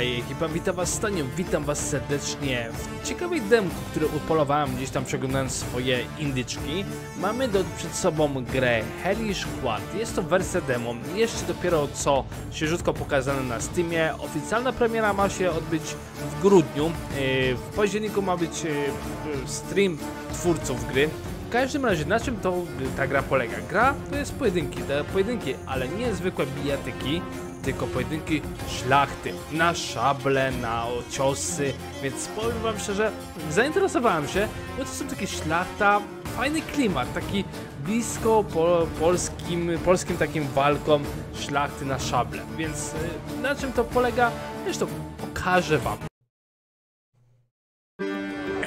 Hej ekipa, witam was Staniem, witam was serdecznie w ciekawej demku, które upolowałem gdzieś tam przeglądając swoje indyczki. Mamy do, przed sobą grę Hellish Quad, jest to wersja demo, jeszcze dopiero co świeżutko pokazane na Steamie. Oficjalna premiera ma się odbyć w grudniu, yy, w październiku ma być yy, stream twórców gry. W każdym razie, na czym to ta gra polega? Gra to jest pojedynki, te pojedynki, ale nie zwykłe bijatyki, tylko pojedynki szlachty, na szable, na ciosy, więc powiem wam szczerze, zainteresowałem się, bo to są takie szlachta, fajny klimat, taki blisko po, polskim, polskim takim walkom szlachty na szable, więc y, na czym to polega? Zresztą pokażę wam.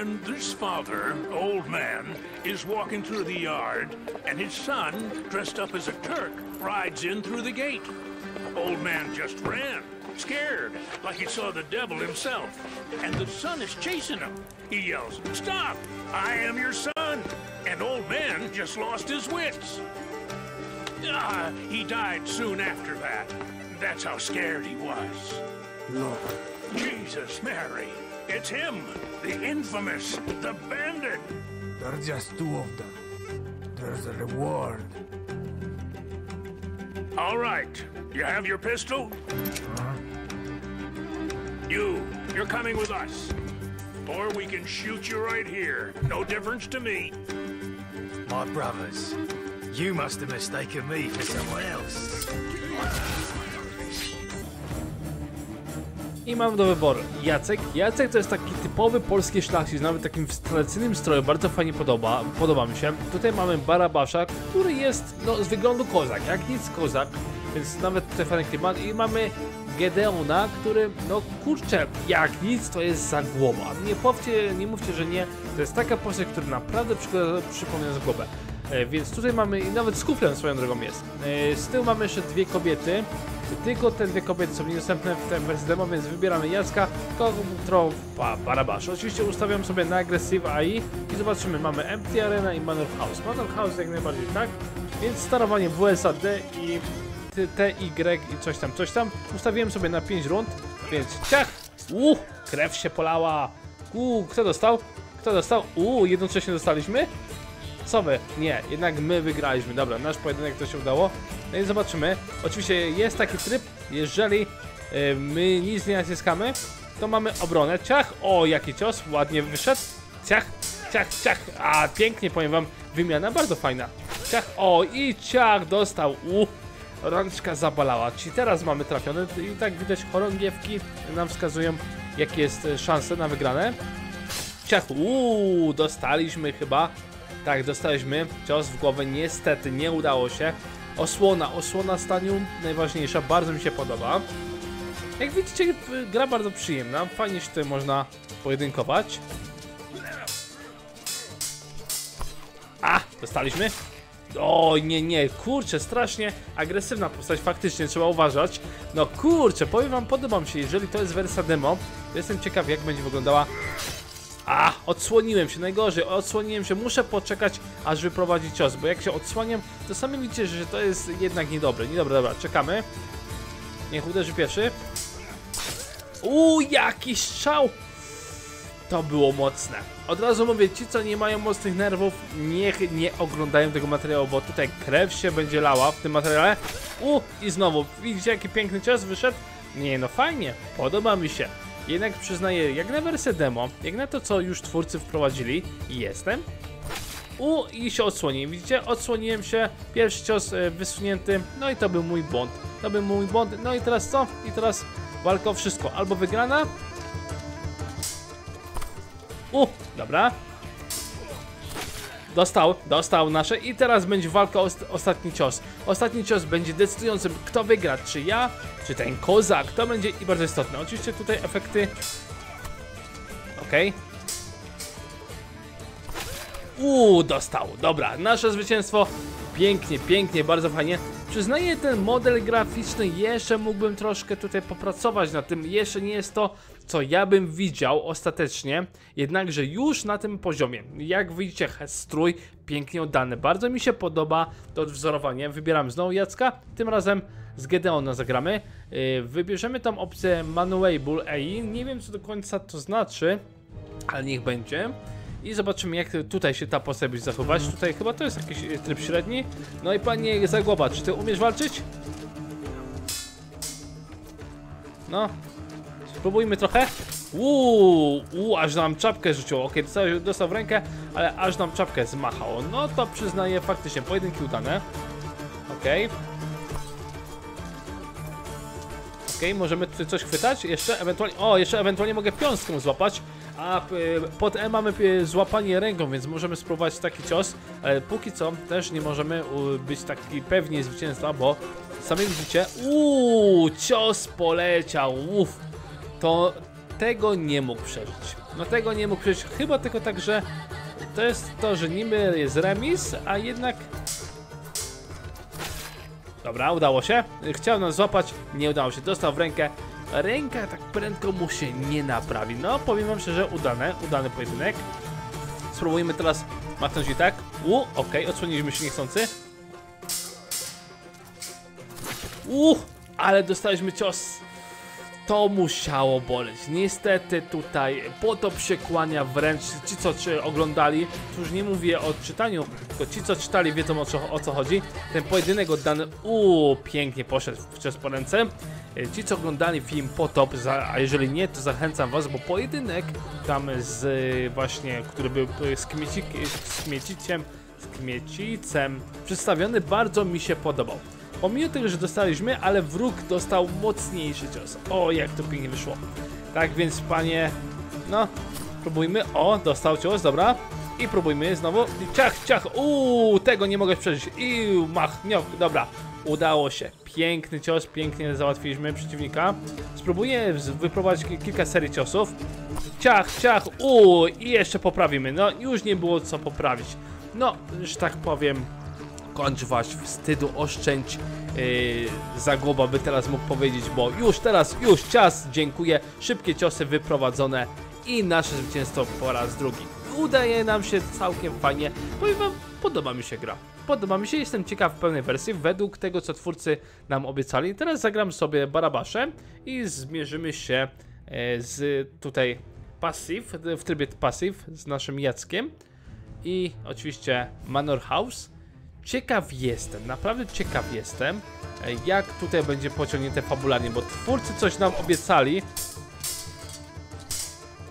And this father, old man, is walking through the yard, and his son, dressed up as a Turk, rides in through the gate. Old man just ran, scared, like he saw the devil himself. And the son is chasing him. He yells, Stop! I am your son! And old man just lost his wits. Ah, he died soon after that. That's how scared he was. Look, Jesus, Mary! It's him! The infamous, the bandit! there are just two of them. There's a reward. All right, you have your pistol? You, you're coming with us. Or we can shoot you right here. No difference to me. My brothers, you must have mistaken me for someone else. I mam do wyboru Jacek. Jacek to jest taki typowy polski szlachcic, nawet takim w tradycyjnym stroju, bardzo fajnie podoba, podoba mi się. Tutaj mamy Barabasza, który jest no, z wyglądu kozak, jak nic kozak, więc nawet fajny klimat. I mamy Gedeona, który, no kurczę, jak nic to jest Zagłoba. Nie powiedzcie, nie mówcie, że nie, to jest taka postać, która naprawdę przy, przypomina Zagłobę. E, więc tutaj mamy, i nawet z swoją drogą jest. E, z tyłu mamy jeszcze dwie kobiety. Tylko te dwie kobiety są niedostępne w tym wersji demo, więc wybieramy Jacka, Kogo pa, Barabasz. Oczywiście ustawiam sobie na Aggressive AI i zobaczymy, mamy Empty Arena i Manor House. Manor House jak najbardziej tak, więc sterowanie WSAD i T, Y i coś tam, coś tam. Ustawiłem sobie na 5 rund, więc ciach! Uuu, krew się polała. Uuu, kto dostał? Kto dostał? Uuu, jednocześnie dostaliśmy? Co wy? Nie, jednak my wygraliśmy. Dobra, nasz pojedynek to się udało. No i zobaczymy. Oczywiście jest taki tryb, jeżeli my nic nie naciskamy, to mamy obronę. Ciach! O, jaki cios, ładnie wyszedł. Ciach, ciach, ciach. A, pięknie powiem wam, wymiana bardzo fajna. Ciach, o i ciach dostał. U, rączka zabalała. Czyli teraz mamy trafione i tak widać chorągiewki nam wskazują, jakie jest e, szanse na wygrane. Ciach, uuu, dostaliśmy chyba. Tak, dostaliśmy cios w głowę, niestety nie udało się. Osłona, osłona stanium najważniejsza, bardzo mi się podoba. Jak widzicie, y, gra bardzo przyjemna, fajnie się tutaj można pojedynkować. A, dostaliśmy. O, nie, nie, kurczę, strasznie agresywna postać, faktycznie trzeba uważać. No kurczę, powiem wam, podoba mi się, jeżeli to jest wersja demo, to jestem ciekaw jak będzie wyglądała a, odsłoniłem się, najgorzej, odsłoniłem się, muszę poczekać, aż wyprowadzi cios, bo jak się odsłaniam, to sami widzicie, że to jest jednak niedobre, niedobre, dobra, czekamy. Niech uderzy pierwszy. Uuu, jaki strzał! To było mocne. Od razu mówię, ci co nie mają mocnych nerwów, niech nie oglądają tego materiału, bo tutaj krew się będzie lała w tym materiale. U i znowu, widzicie jaki piękny cios wyszedł? Nie no, fajnie, podoba mi się. Jednak przyznaję, jak na wersję demo, jak na to, co już twórcy wprowadzili, jestem. U i się odsłoniłem. Widzicie? Odsłoniłem się, pierwszy cios e, wysunięty, no i to był mój błąd. To był mój błąd. No i teraz co? I teraz walka o wszystko. Albo wygrana. U, dobra. Dostał, dostał nasze i teraz będzie walka o ostatni cios. Ostatni cios będzie decydującym, kto wygra, czy ja, czy ten kozak. To będzie i bardzo istotne. Oczywiście tutaj efekty... Okej. Okay. Uuu, dostał. Dobra, nasze zwycięstwo. Pięknie, pięknie, bardzo fajnie. Przyznaję, ten model graficzny jeszcze mógłbym troszkę tutaj popracować na tym. Jeszcze nie jest to, co ja bym widział ostatecznie. Jednakże już na tym poziomie, jak widzicie, strój pięknie oddane. Bardzo mi się podoba to odwzorowanie. Wybieram znowu Jacka, tym razem z Gedeona zagramy. Yy, wybierzemy tą opcję Manuable AI. Nie wiem co do końca to znaczy, ale niech będzie. I zobaczymy jak tutaj się ta postać będzie zachować. Tutaj chyba to jest jakiś y, tryb średni. No i panie Zagłoba, czy ty umiesz walczyć? No, spróbujmy trochę. Uuu, uu, aż nam czapkę rzuciło. Okej, dostał, dostał w rękę, ale aż nam czapkę zmachało. No to przyznaję faktycznie, pojedynki udane. Okej. Okej, możemy tutaj coś chwytać? Jeszcze ewentualnie. O, jeszcze ewentualnie mogę piąską złapać. A pod E mamy złapanie ręką, więc możemy spróbować taki cios. Ale póki co też nie możemy być taki pewni zwycięstwa, bo sami widzicie. Uuu, cios poleciał. Uff. To tego nie mógł przeżyć. No tego nie mógł przeżyć. Chyba tylko tak, że to jest to, że niby jest remis, a jednak Dobra, udało się. Chciał nas złapać, nie udało się. Dostał w rękę. Ręka tak prędko mu się nie naprawi. No, powiem wam szczerze, udane, udany pojedynek. Spróbujmy teraz machnąć i tak. U, okej, odsłoniliśmy się niechcący. U, ale dostaliśmy cios. To musiało boleć. Niestety tutaj potop się kłania wręcz. Ci co oglądali, tu już nie mówię o czytaniu, tylko ci co czytali wiedzą o co, o co chodzi. Ten pojedynek oddany, uuu, pięknie poszedł przez po ręce. E, Ci co oglądali film Potop, a jeżeli nie, to zachęcam was, bo pojedynek tam z e, właśnie, który był e, z, kmieci, z kmiecicem przedstawiony, bardzo mi się podobał. Pomimo tego, że dostaliśmy, ale wróg dostał mocniejszy cios. O, jak to pięknie wyszło. Tak więc, panie, no, próbujmy. O, dostał cios, dobra. I próbujmy znowu. Ciach, ciach. Uuu, tego nie mogę przeżyć. Iu, mach, dobra. Udało się. Piękny cios, pięknie załatwiliśmy przeciwnika. Spróbuję wyprowadzić ki- kilka serii ciosów. Ciach, ciach, uuu, i jeszcze poprawimy. No, już nie było co poprawić. No, że tak powiem, kończ wasz wstydu, oszczędź yy, Zagłoba by teraz mógł powiedzieć, bo już teraz, już czas, dziękuję, szybkie ciosy wyprowadzone i nasze zwycięstwo po raz drugi. Udaje nam się całkiem fajnie, powiem wam, podoba mi się gra. Podoba mi się, jestem ciekaw w pełnej wersji, według tego co twórcy nam obiecali. Teraz zagram sobie Barabaszem i zmierzymy się e, z tutaj passive, w trybie passive z naszym Jackiem i oczywiście Manor House. Ciekaw jestem, naprawdę ciekaw jestem, e, jak tutaj będzie pociągnięte fabularnie, bo twórcy coś nam obiecali.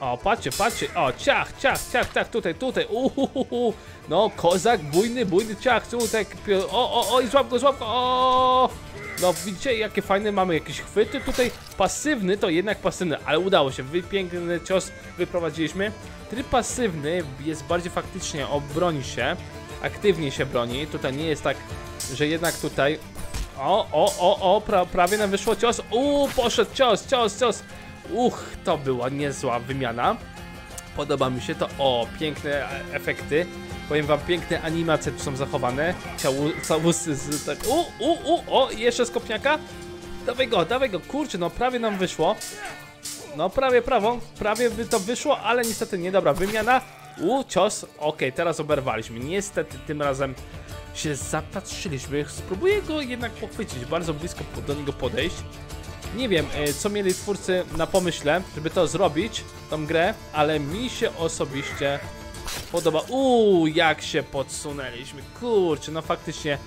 O, patrzcie, patrzcie, o, ciach, ciach, ciach, tak, tutaj, tutaj, uhuhuhu, no, kozak, bujny, bujny ciach, tutaj, o, o, o, i złap go, złap go, o, no, widzicie, jakie fajne mamy jakieś chwyty, tutaj. Pasywny, to jednak pasywny, ale udało się, piękny cios wyprowadziliśmy. Tryb pasywny jest bardziej faktycznie, obroni się, aktywnie się broni, tutaj nie jest tak, że jednak tutaj, o, o, o, o, pra, prawie nam wyszło cios, uuu, poszedł cios, cios, cios, uch, to była niezła wymiana. Podoba mi się to. O, piękne efekty. Powiem wam, piękne animacje tu są zachowane. Całusy z tak. U, u, u, o, jeszcze z kopniaka. Dawaj go, dawaj go, kurczę, no prawie nam wyszło. No prawie prawo, prawie by to wyszło, ale niestety nie. Dobra, wymiana. U, cios. Okej, teraz oberwaliśmy. Niestety tym razem się zapatrzyliśmy. Spróbuję go jednak pochwycić, bardzo blisko do niego podejść. Nie wiem, e, co mieli twórcy na pomyśle, żeby to zrobić, tą grę, ale mi się osobiście podoba. Uuu, jak się podsunęliśmy. Kurczę, no faktycznie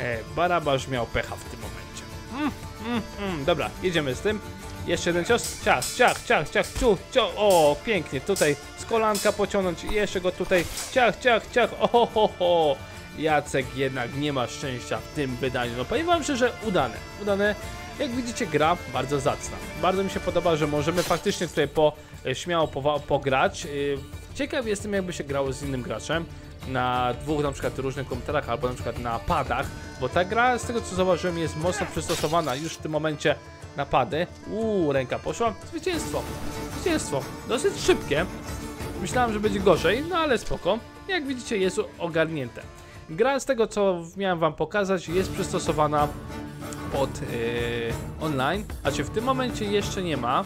e, Barabasz miał pecha w tym momencie. Mm, mm, mm, dobra, jedziemy z tym. Jeszcze jeden cios. Ciach, ciach, ciach, ciach, ciu, ciu. O, pięknie. Tutaj z kolanka pociągnąć i jeszcze go tutaj. Ciach, ciach, ciach. O, ho, ho, ho. Jacek jednak nie ma szczęścia w tym wydaniu. No powiem wam szczerze, udane. Udane. Jak widzicie, gra bardzo zacna. Bardzo mi się podoba, że możemy faktycznie tutaj po, e, śmiało powa- pograć. Yy, Ciekaw jestem, jakby się grało z innym graczem na dwóch na przykład różnych komputerach albo na przykład na padach, bo ta gra z tego co zauważyłem jest mocno przystosowana już w tym momencie na pady. Uuu, ręka poszła. Zwycięstwo. Zwycięstwo. Dosyć szybkie. Myślałem, że będzie gorzej, no ale spoko. Jak widzicie jest ogarnięte. Gra z tego co miałem wam pokazać jest przystosowana pod yy, online, a czy w tym momencie jeszcze nie ma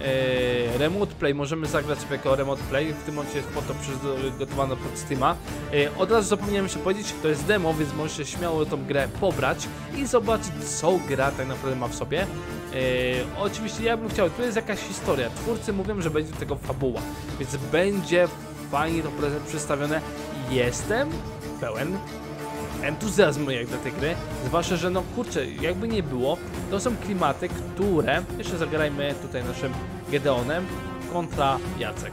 e, remote play, możemy zagrać sobie jako remote play, w tym momencie jest po to przygotowane pod Steama. E, od razu zapomniałem jeszcze powiedzieć, to jest demo, więc możecie śmiało tą grę pobrać i zobaczyć co gra tak naprawdę ma w sobie. Oczywiście ja bym chciał, tu jest jakaś historia, twórcy mówią, że będzie do tego fabuła, więc będzie fajnie to przedstawione. Jestem pełen entuzjazmu jak do tej gry, zwłaszcza, że no kurczę, jakby nie było, to są klimaty, które, jeszcze zagrajmy tutaj naszym Gedeonem kontra Jacek.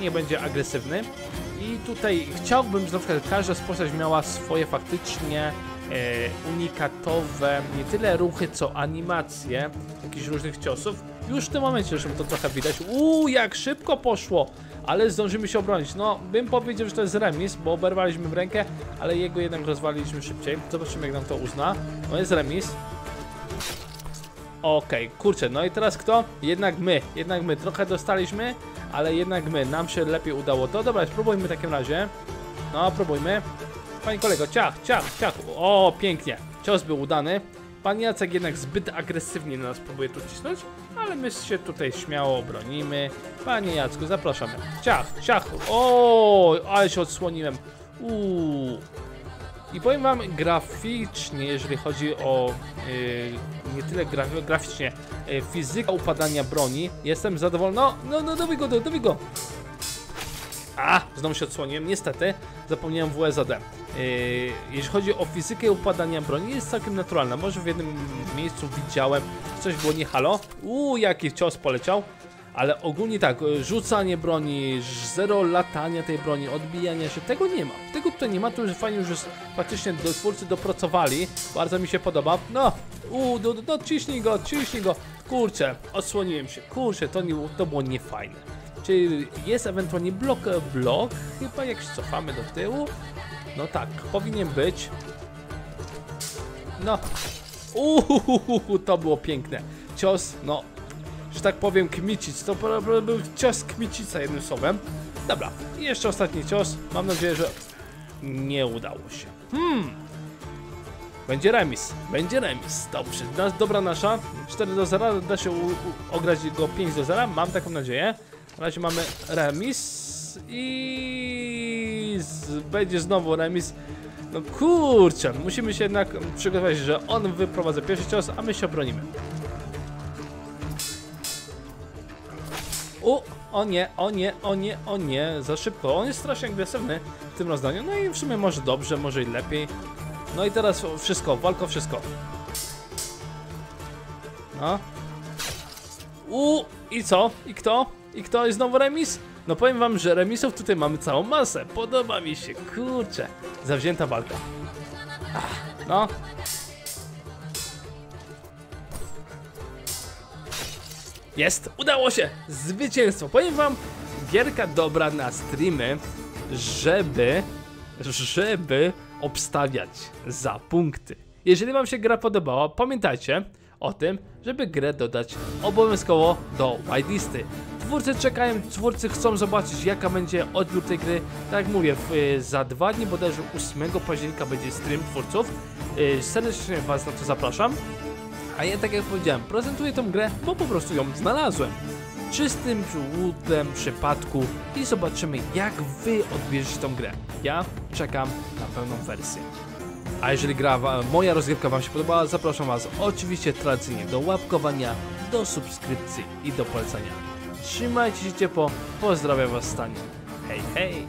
Nie będzie agresywny i tutaj chciałbym, że na przykład każda z postać miała swoje faktycznie e, unikatowe, nie tyle ruchy, co animacje jakichś różnych ciosów. Już w tym momencie zresztą to trochę widać. Uuu, jak szybko poszło! Ale zdążymy się obronić. No, bym powiedział, że to jest remis, bo oberwaliśmy w rękę, ale jego jednak rozwaliliśmy szybciej. Zobaczymy, jak nam to uzna. No, jest remis. Okej, kurczę, no i teraz kto? Jednak my, jednak my. Trochę dostaliśmy, ale jednak my. Nam się lepiej udało to. Dobra, spróbujmy w takim razie. No, próbujmy. Panie kolego, ciach, ciach, ciach. O, pięknie. Cios był udany. Pan Jacek jednak zbyt agresywnie na nas próbuje tu cisnąć, ale my się tutaj śmiało obronimy. Panie Jacku, zapraszamy. Ciach, ciach. O, ale się odsłoniłem. Uuu. I powiem wam, graficznie, jeżeli chodzi o yy, nie tyle graf graficznie, yy, fizyka upadania broni, jestem zadowolony. No, no, no, dobij go, dobij go. A, znowu się odsłoniłem, niestety, zapomniałem WSAD. Yy, jeśli chodzi o fizykę upadania broni, jest całkiem naturalna. Może w jednym miejscu widziałem, coś było nie halo. Uuu, jaki cios poleciał. Ale ogólnie tak, rzucanie broni, zero latania tej broni, odbijania się, tego nie ma. Tego tutaj nie ma, to już fajnie już faktycznie do twórcy dopracowali. Bardzo mi się podoba. No, uuu, no, no ciśnij go, ciśnij go. Kurczę, odsłoniłem się. Kurczę, to, nie, to było niefajne. Czy jest ewentualnie blok, blok? Chyba jak się cofamy do tyłu. No tak, powinien być. No. Uuu, to było piękne. Cios, no, że tak powiem, kmicic. To był cios kmicica jednym słowem. Dobra, i jeszcze ostatni cios. Mam nadzieję, że nie udało się. Hmm. Będzie remis, będzie remis. Dobrze, dobra nasza. 4 do 0, da się ograć go 5 do 0. Mam taką nadzieję. Na razie mamy remis i będzie znowu remis. No kurczę, musimy się jednak przygotować, że on wyprowadza pierwszy cios, a my się obronimy. O, o nie, o nie, o nie, o nie, za szybko. On jest strasznie agresywny w tym rozdaniu. No i w sumie może dobrze, może i lepiej. No i teraz wszystko, walko wszystko. No. U i co? I kto? I kto? I znowu remis? No powiem wam, że remisów tutaj mamy całą masę. Podoba mi się, kurczę. Zawzięta walka. Ach, no. Jest! Udało się! Zwycięstwo! Powiem wam, gierka dobra na streamy, żeby, żeby obstawiać za punkty. Jeżeli wam się gra podobała, pamiętajcie o tym, żeby grę dodać obowiązkowo do whitelisty. Twórcy czekają, twórcy chcą zobaczyć jaka będzie odbiór tej gry. Tak jak mówię, w, y, za dwa dni, bodajże 8 października będzie stream twórców. Y, Serdecznie was na to zapraszam. A ja tak jak powiedziałem, prezentuję tą grę, bo po prostu ją znalazłem. Czystym żółtem przypadku i zobaczymy jak wy odbierzecie tą grę. Ja czekam na pełną wersję. A jeżeli gra, moja rozgrywka wam się podobała, zapraszam was oczywiście tradycyjnie do łapkowania, do subskrypcji i do polecenia. Trzymajcie się ciepło, pozdrawiam was Stanie. Hej, hej!